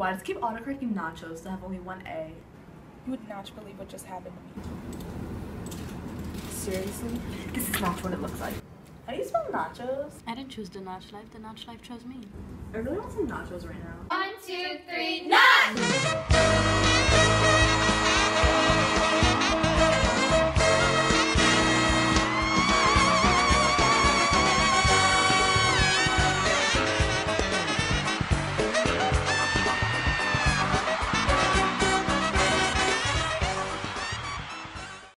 Why does it keep autocorrecting nachos to have only one A? You would not believe what just happened to me. Seriously? This is not what it looks like. How do you spell nachos? I didn't choose the Naach life, the Naach life chose me. I really want some nachos right now. One two three One, two, three, nine!